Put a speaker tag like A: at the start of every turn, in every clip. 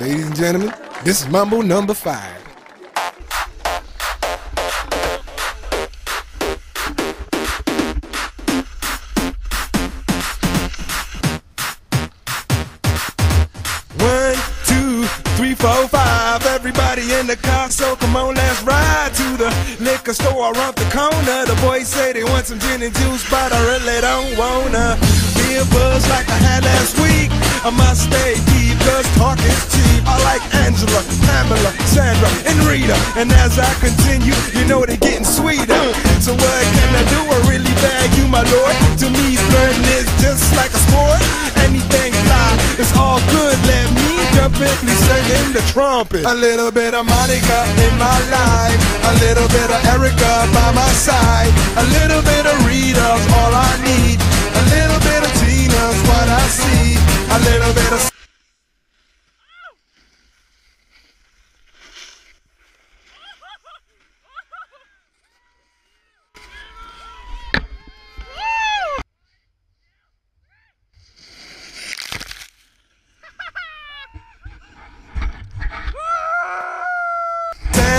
A: Ladies and gentlemen, this is Mambo number five. One, two, three, four, five. Everybody in the car, so come on, let's ride to the liquor store around the corner. The boys say they want some gin and juice, but I really don't wanna be a buzz like I had last week. I must stay deep, cause talk is Pamela, Sandra, and Rita. And as I continue, you know they're getting sweeter. So what can I do? I really bag you, my lord. To me, flirting is just like a sport. Anything fly, it's all good. Let me jump in, please singing the trumpet. A little bit of Monica in my life. A little bit of Erica by my side. A little bit of Rita's all I need. A little bit of Tina's what I see. A little bit of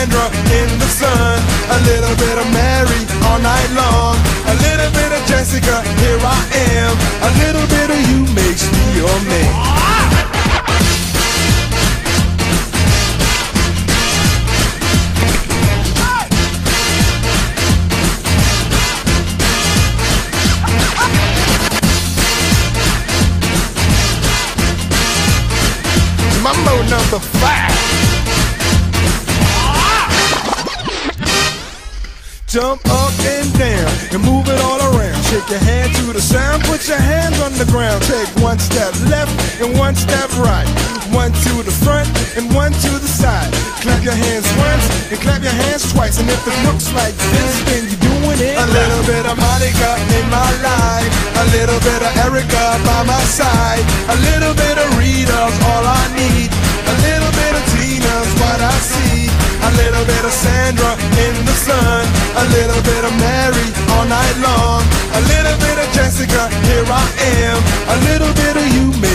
A: Sandra in the sun, a little bit of Mary all night long, a little bit of Jessica, here I am, a little bit of you makes me your man. Number five. Jump up and down and move it all around. Shake your hand to the sound, put your hands on the ground. Take one step left and one step right. One to the front and one to the side. Clap your hands once and clap your hands twice. And if it looks like this, then you're doing it. A little bit of Monica in my life. A little bit of Erica by my side. A little A little bit of Mary all night long. A little bit of Jessica, here I am. A little bit of you makes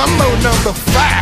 A: Mambo number five.